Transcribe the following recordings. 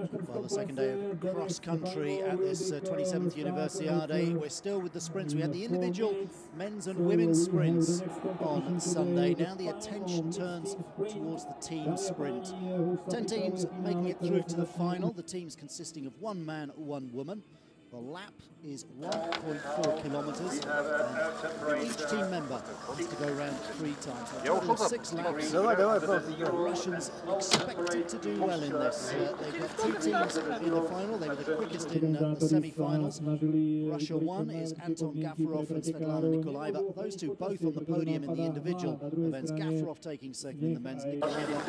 Well, the second day of cross country at this uh, 27th Universiade. We're still with the sprints. We had the individual men's and women's sprints on Sunday. Now the attention turns towards the team sprint. Ten teams making it through to the final. The teams consisting of one man, one woman. The lap is 1.4 kilometres. and Each team member has to go around three times. A total of six laps. The Russians expected to do well in this. Uh, they've got two teams in the final. They were the quickest in uh, the semi-finals. Russia one is Anton Gafarov and Svetlana Nikolaeva. Those two both on the podium in the individual events. Gafarov taking second in the men's, Nikolaeva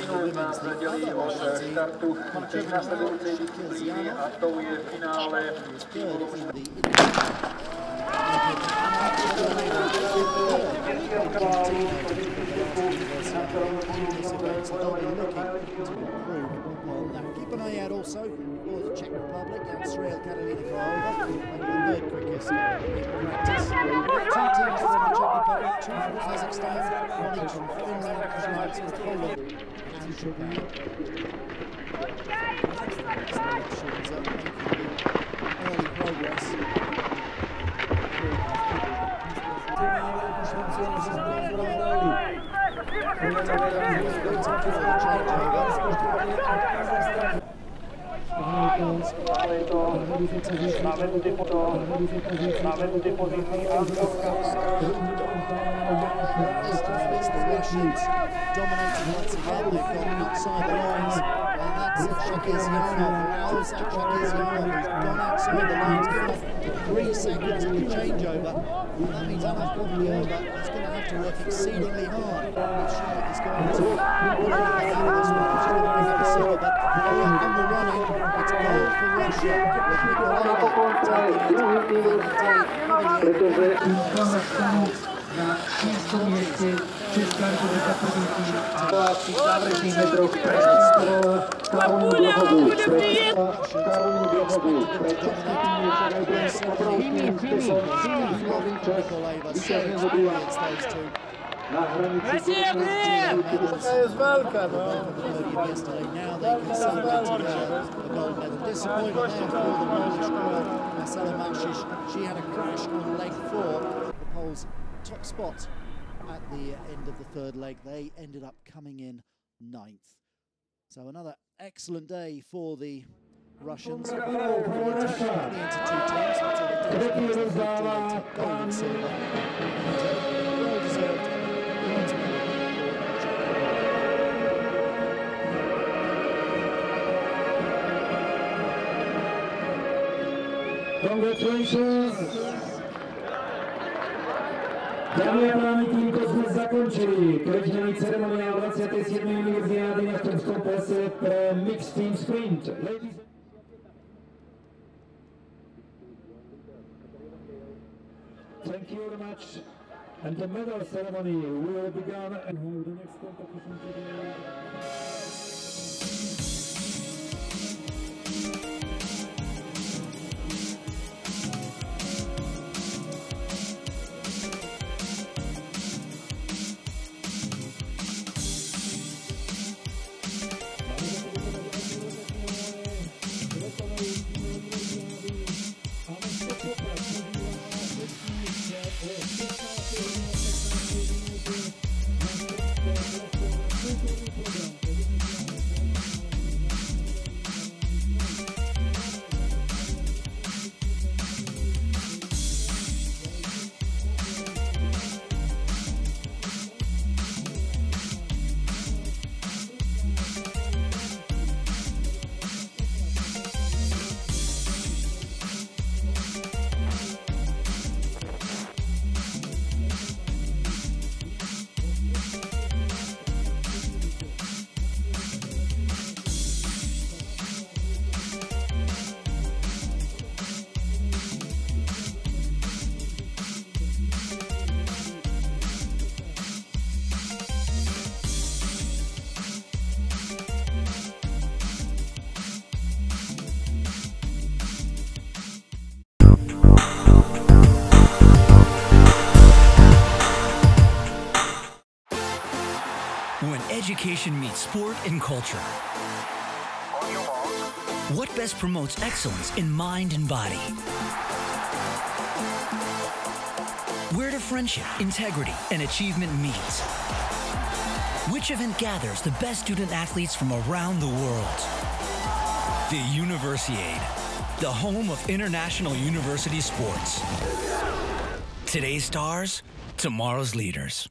in the women's. The other Russian team, Shakirzianov, third in Keep an eye out also for the Czech Republic and Šrail Karolina Grohová, the third quickest practice. Two teams from the Czech Republic, two from Kazakhstan, one each from Finland, Poland and Japan. Dominating once again. They've outside the lines. And that's Shakirzianov. Alza Shakir gone outside the lines, given up three seconds the changeover. And that means Anna Povoliaeva is going to have to work exceedingly hard if she is going to win this one. She's going to bring a silver, but on the running, it's all for Russia with Nikolaeva taking it. Protože Kazachstanu na šestom místě Česká republika první a při závěrečných metroch prezentovala Karolínu Běhovou. Prezentovala Karolínu Běhovou. Prezentovala bez obrovským způsobem výborný čas. Vítězně za druhá. Na hranici jest walka, no. Macisz. She had a crash on leg four. The Poles' top spot at the end of the third leg. They ended up coming in ninth. So another excellent day for the Russians. Only into two teams until the Dutch victory. They took gold and silver. Well-deserved bronze medal for Czech Republic. Congratulations! Dámy a pánové, tímto jsme zakončili trojdenní ceremoniál 27. univerziády na Trnskom plese pre Mixed Team Sprint. Ladies Thank you very much. And the medal ceremony will begin education meets sport and culture. What best promotes excellence in mind and body? Where do friendship, integrity, and achievement meet? Which event gathers the best student athletes from around the world? The Universiade, the home of international university sports. Today's stars, tomorrow's leaders.